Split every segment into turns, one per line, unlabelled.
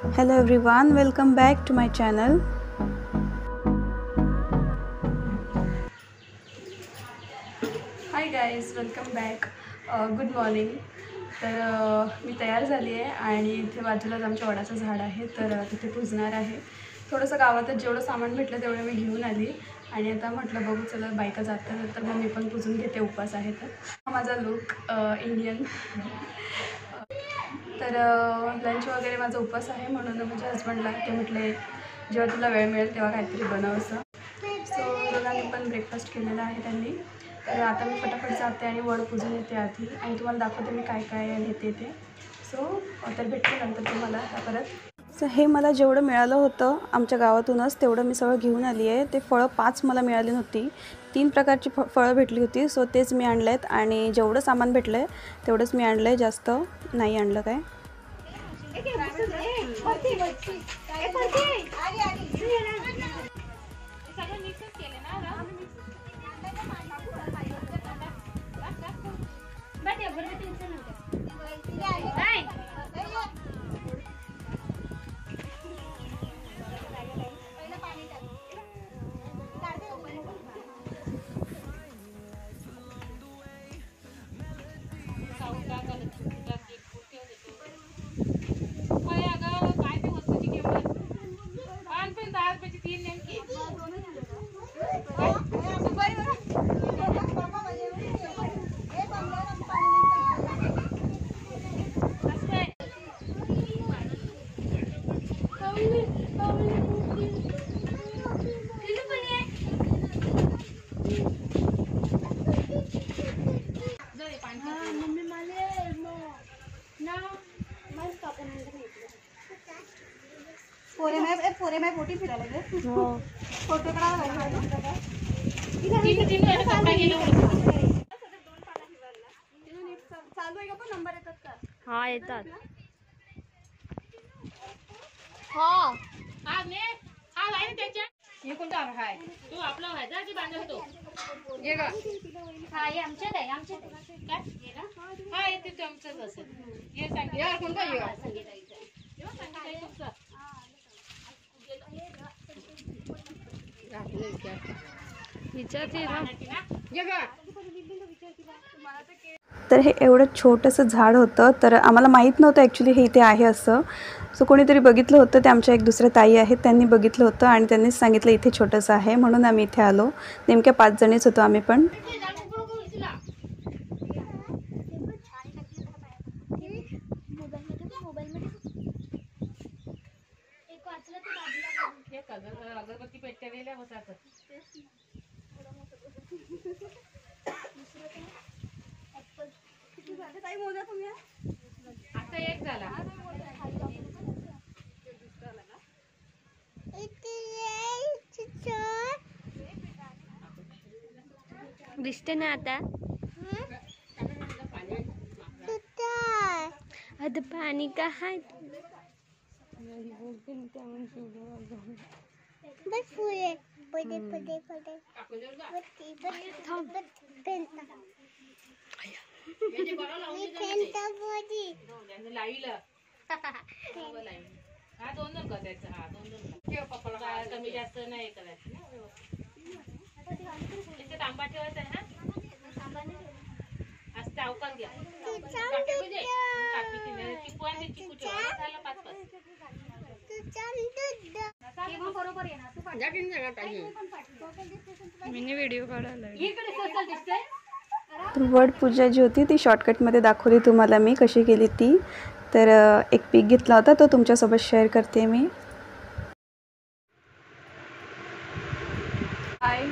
Hello everyone, welcome back to my channel.
Hi guys welcome back good morning तर uh, मी तयार झाली आहे आणि इथे बाजूलाच आमच्या वडाचं झाड आहे. तर uh, तिथे पुजणार आहे. थोडंसं गावातच जेवढं सामान भेटलं तेवढं मी घेऊन आली. आणि आता म्हटलं बघू चला बायका जातात. तर मग मी पण पुजून घेते. उपास आहे तर. हा माझा लुक इंडियन uh, तर लंच वगैरे माझा उपास आहे म्हणून म्हणजे माझ्या हस्बंडला ते म्हटले जेव्हा तुला वेळ मिळेल तेव्हा काहीतरी बनव असं. सो दोघांनी मी पण ब्रेकफास्ट केलेला आहे त्यांनी. तर आता मी फटाफट जाते आणि वड पूजून येते आधी. आणि तुम्हाला दाखवते मी काय काय नेते ते सो तर भेटते नंतर तुम्हाला. परत.
सो हे मला जेवढं मिळालं होतं आमच्या गावातूनच तेवढं मी सगळं घेऊन आली आहे. ते फळं पाच मला मिळाली नव्हती. तीन प्रकारची फ फळं भेटली होती. सो तेच मी आणले आहेत आणि जेवढं सामान भेटलं आहे तेवढंच मी आणलं आहे जास्त नाही आणलं काय.
पोरे माय पोरे माय पोटी फिरायला गे फोटो काढायला चालू आहे का पण नंबर येतात का
हा येतात
हे। कोणता आहे तू आपला व्हायचा की बांधला तो। ये ग हा हे आमच्यात आहे आमच्यात आहे. काय? हे ना? हा हे ते आमचंच असेल हे। सांगितलं या कोणता ये
तर हे एवढं छोटंसं झाड होतं तर आम्हाला माहीत नव्हतं ॲक्च्युली हे इथे आहे असं. सो कोणीतरी बघितलं होतं ते आमच्या एक दुसऱ्या ताई आहेत त्यांनी बघितलं होतं आणि त्यांनीच सांगितलं इथे छोटंसं आहे म्हणून आम्ही इथे आलो. नेमक्या पाच जणीच होतो आम्ही पण.
ताई मोजा तुम्ही
आता एक झाला.
दिसते ना आता? आता पाणी का आहे बस फुले पडे पडे पडे
लाईला. हा दोन दोन करायचं हा दोन दोन पप्पाला कमी जास्त नाही करायचं ना. व्यवस्थित. इथे तांबा ठेवायचा आहे ना? आज चावकात घ्या. कापी दे. कापी दिली. चिकू आणि ते चिकू ठेवा. झालं पाच. पाच इकडे सर्कल दिसतंय?
तर वड पूजा जी होती ती शॉर्टकटमध्ये दाखवली तुम्हाला मी कशी केली ती. तर एक पीक घेतला होता तो तुमच्यासोबत शेअर करते मी.
हाय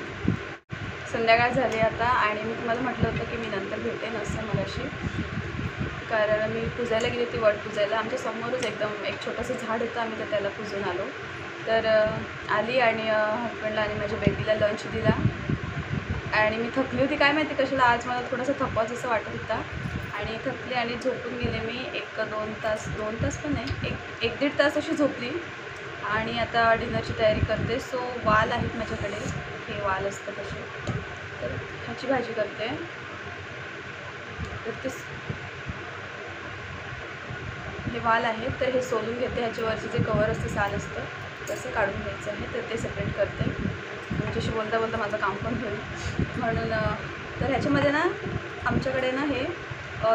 संध्याकाळ झाली आता आणि मी तुम्हाला म्हटलं होतं की मी नंतर भेटेन असं मगाशी. कारण मी पूजायला गेली होती वड पूजायला. आमच्या समोरच एकदम एक छोटंसं झाड होतं आम्ही तर त्याला पूजून आलो. तर आली आणि हस्बंडला आणि माझ्या बेबीला लंच दिला. आणि मी थकली होती. काय माहिती कशाला आज मला थोडंसं थकवाच असं वाटत होता. आणि थकली आणि झोपून गेले मी एक दोन तास दोन तास पण नाही एक एक दीड तास अशी झोपली. आणि आता डिनरची तयारी करते. सो वाल आहेत माझ्याकडे. हे वाल असतं तसे. तर ह्याची भाजी करते. तर ते
हे वाल आहे तर हे सोलून घेते. ह्याच्यावरचं जे कवर असतं साल असतं तसं काढून घ्यायचं आहे. तर ते सेपरेट करते. तुमच्याशी बोलता बोलता माझं काम पण होईल. म्हणून तर ह्याच्यामध्ये ना आमच्याकडे ना हे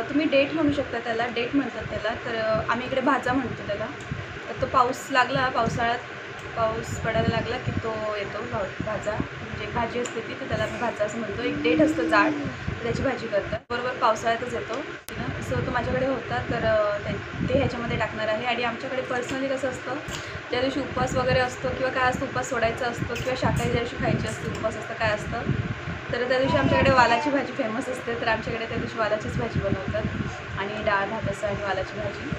तुम्ही डेट म्हणू शकता त्याला डेट म्हणतात त्याला. तर आम्ही इकडे भाजा म्हणतो त्याला. तर तो पाऊस लागला पावसाळ्यात पाऊस पडायला लागला की तो येतो भा भाजा म्हणजे एक भाजी असते ती तर त्याला आम्ही भाजा असं म्हणतो. एक डेट असतं जाड त्याची भाजी करतात. बरोबर पावसाळ्यातच येतो. तो माझ्याकडे होता तर ते- ह्याच्यामध्ये टाकणार आहे. आणि आमच्याकडे पर्सनली कसं असतं ज्या दिवशी उपवास वगैरे असतो किंवा काय असतो उपवास सोडायचा असतो किंवा शाकाहारी ज्या दिवशी खायची असते उपवास असतं काय असतं तर त्या दिवशी आमच्याकडे वालाची भाजी फेमस असते. तर आमच्याकडे त्या दिवशी वालाचीच भाजी बनवतात. आणि डाळ भात असं आणि वालाची भाजी.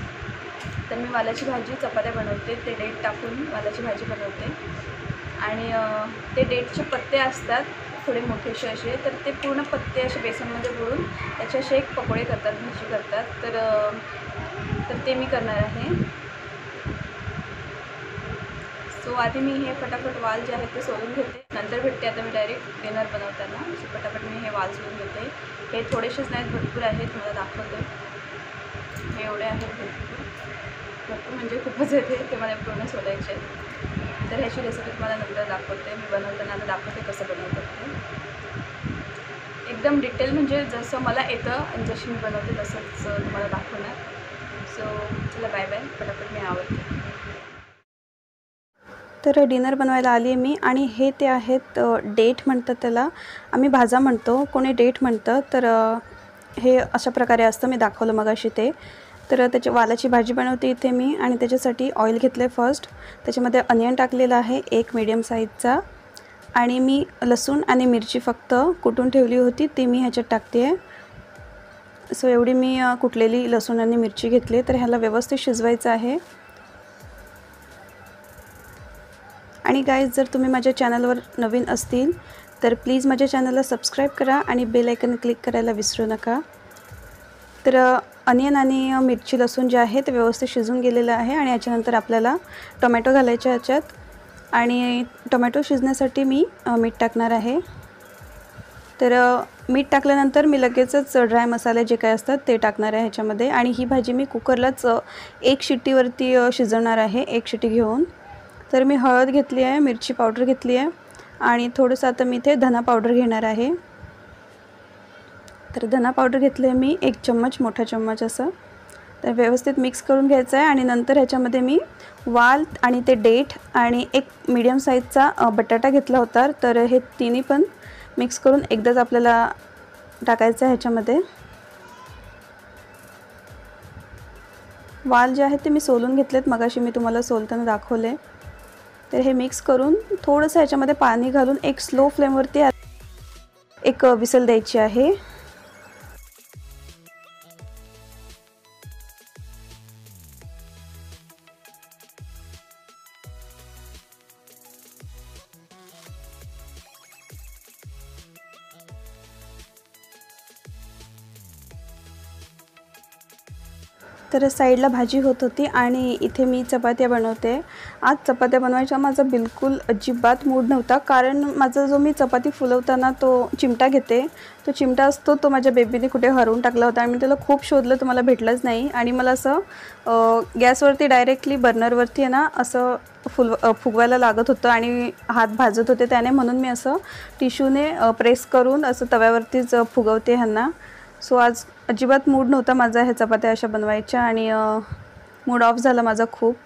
तर मी वालाची भाजी चपात्या बनवते. ते डेट टाकून वालाची भाजी बनवते. आणि ते डेटचे पत्ते असतात. थोडे मोठेसे असे तर ते पूर्ण पत्ते असे बेसनमध्ये बुडून त्याचे असे एक पकोडे करतात भाजी करतात. तर तर ते मी करणार आहे. सो आधी मी हे फटाफट वाल जे आहेत ते सोलून घेते. नंतर भेटते आता मी डायरेक्ट डिनर बनवताना. सो फटाफट मी हे वाल सोलून घेते. हे थोडेसेच नाहीत भरपूर आहेत मला दाखवते. हे एवढे आहेत भरपूर. भरपूर म्हणजे खूपच येते ते मला पूर्ण सोलायचे आहेत. तर ह्याची रेसिपी तुम्हाला नंतर दाखवते. मी बनवताना आता दाखवते कसं बनवतात ते. एकदम डिटेल म्हणजे जसं मला येतं आणि जशी मी बनवते तसंच तुम्हाला दाखवणार. सो चला बाय बाय फटाफट मी आवडते
तर डिनर बनवायला आली आहे मी आणि हे ते आहेत डेट म्हणतात त्याला. आम्ही भाजा म्हणतो कोणी डेट म्हणतं तर हे अशा प्रकारे असतं. मी दाखवलं मगाशी ते. तर त्याची वालाची भाजी बनवते इथे मी आणि त्याच्यासाठी ऑइल घेतलं आहे फर्स्ट त्याच्यामध्ये अनियन टाकलेलं आहे एक मीडियम साईजचा आणि मी लसूण आणि मिरची फक्त कुटून ठेवली होती ती मी ह्याच्यात टाकते आहे सो एवढी मी कुठलेली कुटलेली लसूण आणि मिरची घेतली तर ह्याला व्यवस्थित शिजवायचं आहे. आणि गाईज जर तुम्ही माझ्या चॅनलवर नवीन असतील तर प्लीज माझ्या चॅनलला सबस्क्राईब करा आणि बेल आयकन क्लिक करायला विसरू नका. तर अनियन आणि मिरची लसूण जे आहे ते व्यवस्थित शिजून गेलेलं आहे आणि याच्यानंतर आपल्याला टोमॅटो घालायचे ह्याच्यात आणि टोमॅटो शिजण्यासाठी मी मीठ टाकणार आहे. तर मीठ टाकल्यानंतर मी लगेचच ड्राय मसाले जे काय असतात ते टाकणार आहे ह्याच्यामध्ये. आणि ही भाजी मी कुकरलाच एक शिट्टीवरती शिजवणार आहे एक शिट्टी घेऊन. तर मी हळद घेतली आहे मिरची पावडर घेतली आहे. आणि थोडंसं आता मी इथे धना पावडर घेणार आहे. तर धना पावडर घेतलं आहे मी एक चम्मच मोठा चम्मच असं. तर व्यवस्थित मिक्स करून घ्यायचं आहे आणि नंतर ह्याच्यामध्ये मी वाल आणि ते डेट आणि एक मीडियम साईजचा बटाटा घेतला होता. तर हे तिन्ही पण मिक्स करून एकदाच आपल्याला टाकायचं आहे ह्याच्यामध्ये. वाल जे आहेत ते मी सोलून घेतलेत. मगाशी मी तुम्हाला सोलताना दाखवले. तर हे मिक्स करून थोडंसं ह्याच्यामध्ये पाणी घालून एक स्लो फ्लेमवरती एक विसल द्यायची आहे. तर साईडला भाजी होत होती आणि इथे मी चपात्या बनवते. आज चपात्या बनवायचा माझा बिलकुल अजिबात मूड नव्हता. कारण माझा जो मी चपाती फुलवताना तो चिमटा घेते. तो चिमटा असतो तो माझ्या बेबीने कुठे हरवून टाकला होता. आणि मी त्याला खूप शोधलं तो मला भेटलंच नाही. आणि मला असं गॅसवरती डायरेक्टली बर्नरवरती आहे ना असं फुल फुगवायला लागत होतं आणि हात भाजत होते. त्याने म्हणून मी असं टिश्यूने प्रेस करून असं तव्यावरतीच फुगवते ह्यांना. सो आज अजिबात मूड नव्हता माझा ह्या चपात्या अशा बनवायच्या आणि मूड ऑफ झाला माझा खूप.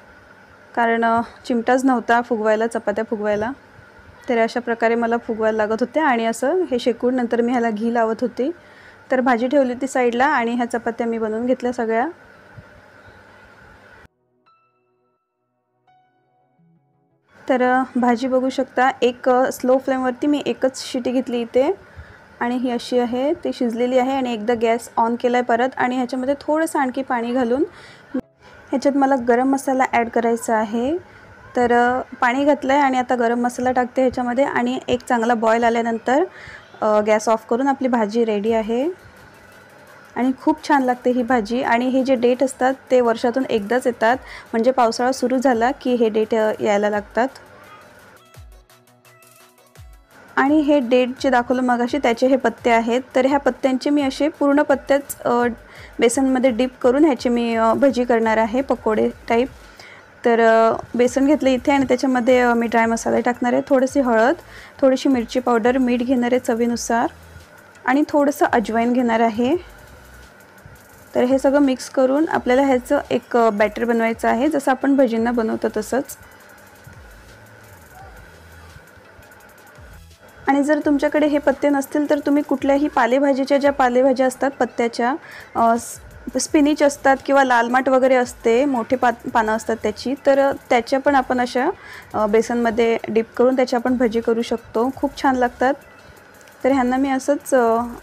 कारण चिमटाच नव्हता फुगवायला चपात्या फुगवायला. तर अशा प्रकारे मला फुगवायला लागत होत्या आणि असं हे शेकून नंतर मी ह्याला घी लावत होती. तर भाजी ठेवली होती साईडला आणि ह्या चपात्या मी बनवून घेतल्या सगळ्या. तर भाजी बघू शकता एक स्लो फ्लेमवरती मी एकच शिटी घेतली इथे. आणि ही अशी आहे ती शिजलेली आहे आणि एकदा गॅस ऑन केला आहे परत आणि ह्याच्यामध्ये थोडंसं आणखी पाणी घालून. ह्याच्यात मला गरम मसाला ॲड करायचा आहे. तर पाणी घातलं आहे आणि आता गरम मसाला टाकते ह्याच्यामध्ये आणि एक चांगला बॉईल आल्यानंतर गॅस ऑफ करून आपली भाजी रेडी आहे. आणि खूप छान लागते ही भाजी आणि हे जे डेट असतात ते वर्षातून एकदाच येतात. म्हणजे पावसाळा सुरू झाला की हे डेट यायला लागतात. आणि हे डेट जे दाखवलं मगाशी त्याचे हे पत्ते आहेत. तर ह्या पत्त्यांचे मी असे पूर्ण पत्त्याच बेसनमध्ये डीप करून ह्याची मी भजी करणार आहे पकोडे टाईप तर बेसन घेतलं इथे आणि त्याच्यामध्ये मी ड्राय मसाले टाकणार आहे. थोडीशी हळद थोडीशी मिरची पावडर मीठ घेणार आहे चवीनुसार. आणि थोडंसं अजवाईन घेणार आहे. तर हे सगळं मिक्स करून आपल्याला ह्याचं एक बॅटर बनवायचं आहे. जसं आपण भजींना बनवतो तसंच. आणि जर तुमच्याकडे हे पत्ते नसतील तर तुम्ही कुठल्याही पालेभाजीच्या ज्या पालेभाज्या असतात पत्त्याच्या स्पिनिच असतात किंवा लालमाट वगैरे असते मोठे पा पानं असतात त्याची तर त्याच्या पण आपण अशा बेसनमध्ये डीप करून त्याची आपण भजी करू शकतो. खूप छान लागतात. तर ह्यांना मी असंच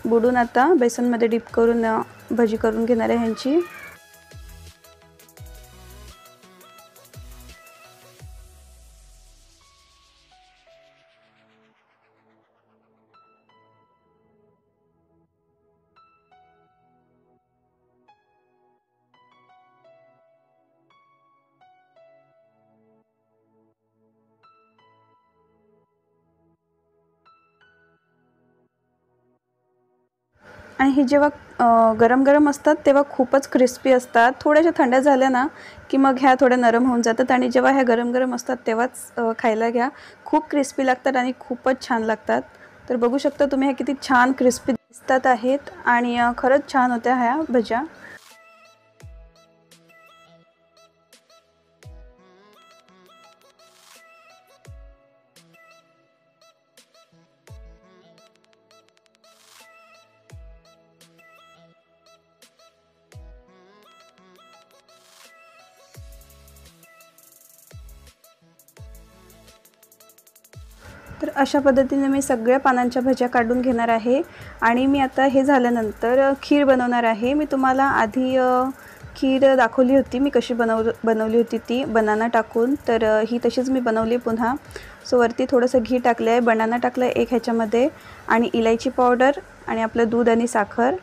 बुडून आता बेसनमध्ये डीप करून भजी करून घेणार आहे ह्यांची. आणि हे जेव्हा गरम गरम असतात तेव्हा खूपच क्रिस्पी असतात. थोड्याशा थंड झाल्या ना की मग ह्या थोड्या नरम होऊन जातात आणि जेव्हा ह्या गरम गरम असतात तेव्हाच खायला घ्या. खूप क्रिस्पी लागतात आणि खूपच छान लागतात. तर बघू शकता तुम्ही ह्या किती छान क्रिस्पी दिसतात आहेत आणि खरंच छान होत्या ह्या भज्या. तर अशा पद्धतीने मी सगळ्या पानांच्या भज्या काढून घेणार आहे. आणि मी आता हे झाल्यानंतर खीर बनवणार आहे. मी तुम्हाला आधी खीर दाखवली होती. मी कशी बनव बनवली होती ती बनाना टाकून. तर ही तशीच मी बनवली पुन्हा. सो वरती थोडंसं घी टाकलं आहे बनाना टाकलं आहे एक ह्याच्यामध्ये. आणि इलायची पावडर आणि आपलं दूध आणि साखर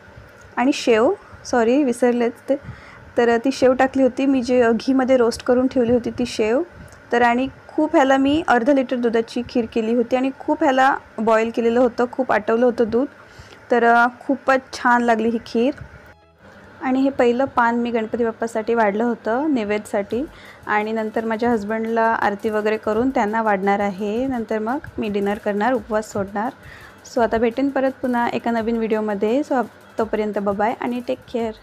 आणि शेव. सॉरी विसरलेच ते. तर ती शेव टाकली होती. मी जे घीमध्ये रोस्ट करून ठेवली होती ती शेव. तर आणि खूप ह्याला मी अर्धा लिटर दुधाची खीर केली होती आणि खूप ह्याला बॉईल केलेलं होतं खूप आटवलं होतं दूध. तर खूपच छान लागली ही खीर. आणि हे पहिलं पान मी गणपती बाप्पासाठी वाढलं होतं नैवेद्यसाठी. आणि नंतर माझ्या हस्बंडला आरती वगैरे करून त्यांना वाढणार आहे. नंतर मग मी डिनर करणार उपवास सोडणार. सो आता भेटेन परत पुन्हा एका नवीन व्हिडिओमध्ये सो तोपर्यंत बबाय आणि टेक केअर